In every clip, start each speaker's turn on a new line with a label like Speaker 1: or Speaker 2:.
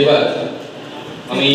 Speaker 1: এবার আমি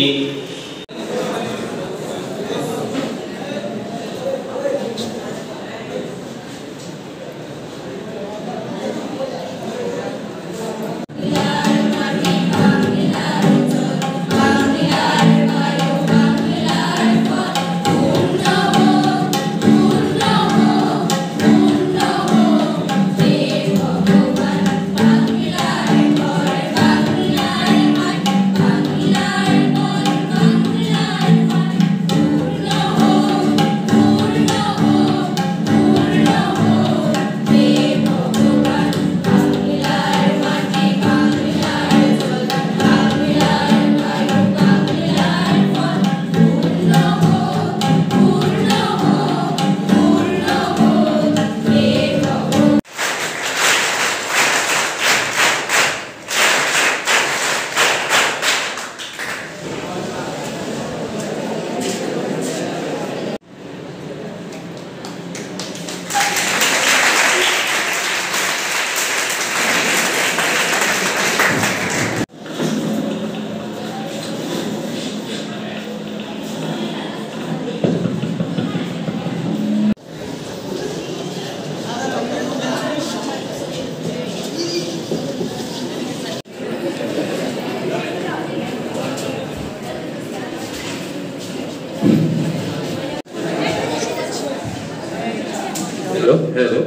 Speaker 2: Hello, hello,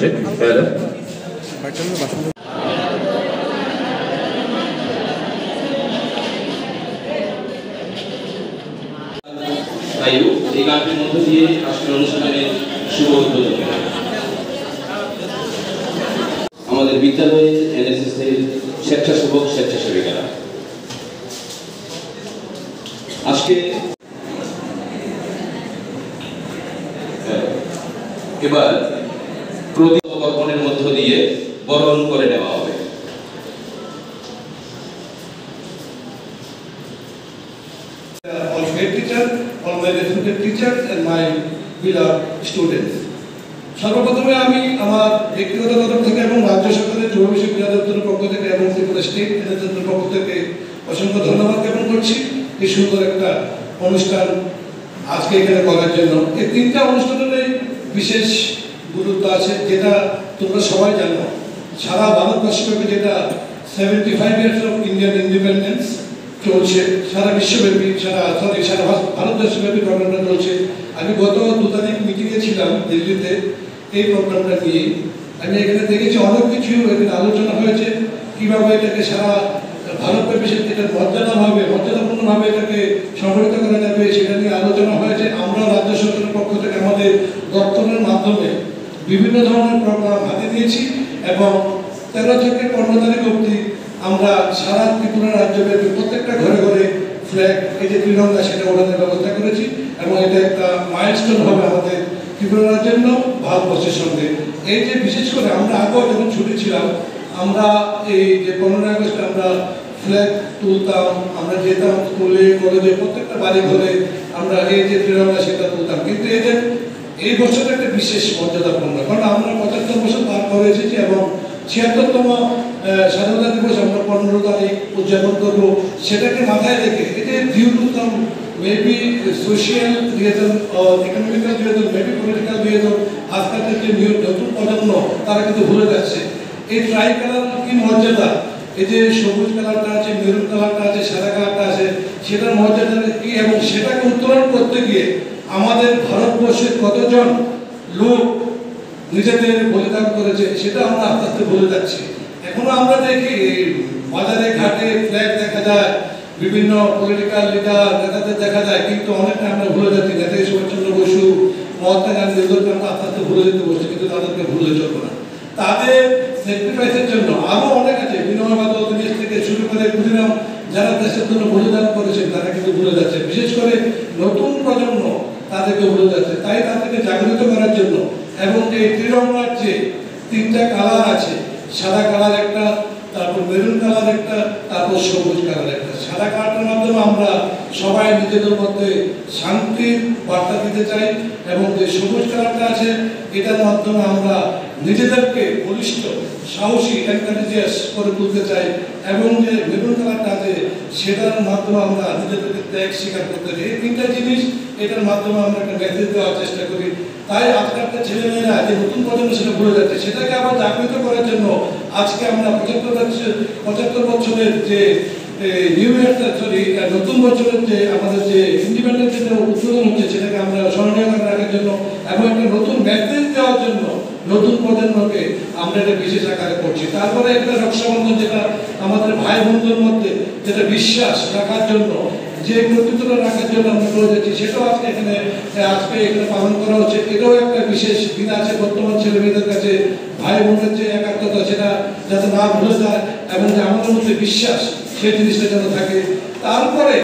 Speaker 2: check, hello.
Speaker 1: আয়ু এই দিয়ে আজকের শুভ আমাদের বিদ্যালয়ে এনএসএস এর স্বেচ্ছাসেবক স্বেচ্ছাসেবিকারা। আজকে এবার প্রদীপ অর্পণের মধ্য দিয়ে বরণ করে নেওয়া হবে.
Speaker 3: সর্বপ্রথমে আমি আমার ব্যক্তিগত তরফ থেকে এবং রাজ্য সরকারের যুব দপ্তরের পক্ষ থেকে এবং ত্রিপুরা স্টেট ক্রীড়া পক্ষ থেকে অসংখ্য ধন্যবাদ জ্ঞাপন করছি। এই সুন্দর একটা অনুষ্ঠান আজকে এখানে করার জন্য। এই তিনটা অনুষ্ঠানেরই বিশেষ গুরুত্ব আছে, যেটা তোমরা সবাই জানো। সারা ভারতবর্ষব্যাপী যেটা seventy five years of Indian independence চলছে, সারা বিশ্বব্যাপী, সারা সরি সারা ভারত- ভারতবর্ষব্যাপী প্রোগ্রামটা চলছে। আমি গত দু তারিখ মিটিংয়ে ছিলাম দিল্লিতে এই প্রোগ্রামটা নিয়ে। আমি এখানে দেখেছি অনেক কিছু, এখানে আলোচনা হয়েছে, কীভাবে এটাকে সারা ভারতব্যাপী সে- এটা মর্যাদাভাবে মর্যাদাপূর্ণভাবে এটাকে সংগঠিত করা যাবে, সেটা নিয়ে আলোচনা হয়েছে আমরা রাজ্য সরকারের পক্ষ থেকে আমাদের দপ্তরের মাধ্যমে বিভিন্ন ধরনের প্রোগ্রাম হাতে দিয়েছি এবং তেরো থেকে পনেরো তারিখ অবধি আমরা সারা ত্রিপুরা রাজ্যব্যাপী প্রত্যেকটা ঘরে ঘরে ফ্ল্যাগ এই যে ত্রিরঙ্গা, সেটা ওড়ানোর ব্যবস্থা করেছি এবং এটা একটা মাইলস্টোন হবে আমাদের ত্রিপুরা রাজ্যের জন্য ভারতবর্ষের সঙ্গে। এই যে বিশেষ করে আমরা আগেও যখন ছুটি ছিলাম আমরা এই যে পনেরোই আগস্ট আমরা ফ্ল্যাগ তুলতাম, আমরা যেতাম স্কুলে কলেজে প্রত্যেকটা বাড়ি ঘরে আমরা এই যে ত্রিরঙ্গা সেটা তুলতাম। কিন্তু এদের এই বছরটা একটা বিশেষ মর্যাদাপূর্ণ। কারণ আমরা পঁচাত্তর বছর পার করে এসেছি এবং ছিয়াত্তরতম স্বাধীনতা দিবস আমরা পনেরো তারিখ উদযাপন করব, সেটাকে মাথায় রেখে এটা due to some maybe social reason economical reason maybe political reason আজকালকার যে নতুন প্রজন্ম, তারা কিন্তু ভুলে যাচ্ছে। এই ট্রাই কালার কি মর্যাদা এই যে সবুজ কালারটা আছে, মেরুন কালারটা আছে, সাদা কালারটা আছে, সেটার মর্যাদা কি এবং সেটাকে উত্তোলন করতে গিয়ে আমাদের ভারতবর্ষের কতজন লোক নিজেদের বলিদান করেছে সেটা আমরা আস্তে আস্তে ভুলে যাচ্ছি। এখনও আমরা দেখি বাজারে ঘাটে ফ্ল্যাগ দেখা যায়, বিভিন্ন পলিটিক্যাল লিডার নেতাদের দেখা যায়, কিন্তু অনেকটা আমরা ভুলে যাচ্ছি, নেতাজি সুভাষচন্দ্র বসু, মহাত্মা গান্ধী এদেরকে আমরা আস্তে আস্তে ভুলে যেতে বসছি কিন্তু তাদেরকে ভুলে চলবো না। তাদের স্যাক্রিফাইসের জন্য আরও অনেক আছে। বিনয় বাদল থেকে শুরু করে ক্ষুদিরাম যারা দেশের জন্য বলিদান করেছেন, তারা কিন্তু ভুলে যাচ্ছে। বিশেষ করে নতুন প্রজন্ম তাদেরকে ভুলে যাচ্ছে। তাই তাদেরকে জাগরিত করার জন্য এবং এই ত্রিরঙ্গার যে তিনটা কালার আছে। সাদা কালার একটা, তারপর মেরুন কালার একটা, তারপর সবুজ কালার একটা। সাদা কালারটার মাধ্যমে আমরা সবাই নিজেদের মধ্যে শান্তির বার্তা দিতে চাই এবং যে সবুজ কালারটা আছে, এটার মাধ্যমে আমরা নিজেদেরকে বলিষ্ঠ সাহসী এনকারেজিয়াস করে তুলতে চাই, এবং যে কালারটা আছে সেটার মাধ্যমে আমরা নিজেদেরকে ত্যাগ স্বীকার করতে চাই। এই তিনটা জিনিস এটার মাধ্যমে আমরা একটা মেসেজ দেওয়ার চেষ্টা করি। তাই আজকালকার ছেলেমেয়েরা যে নতুন প্রজন্ম সেটা ভুলে যাচ্ছে, সেটাকে আবার জাগ্রত করার জন্য আজকে আমরা পঁচাত্তর পঁচাত্তর বছরের যে নতুন বছরের যে আমাদের যে ইন্ডিপেন্ডেন্সের যে উদ্বোধন হচ্ছে, সেটাকে আমরা স্মরণীয় করে রাখার জন্য এবং একটা নতুন মেসেজ দেওয়ার জন্য নতুন প্রজন্মকে আমরা এটা বিশেষ আকারে করছি। তারপরে একটা রক্ষাবন্ধন যেটা আমাদের ভাই বোনদের মধ্যে যেটা বিশ্বাস রাখার জন্য, যে কর্তৃত্ব রাখার জন্য আমরা করে যাচ্ছি, সেটাও আজকে এখানে আজকে এখানে পালন করা হচ্ছে। এটাও একটা বিশেষ দিন আছে বর্তমান ছেলে মেয়েদের কাছে, ভাই বোনের যে একাত্মতা, সেটা যাতে না ভুলে যায়। এবং যে আমাদের মধ্যে বিশ্বাস সেই জিনিসটা যেন থাকে। তারপরে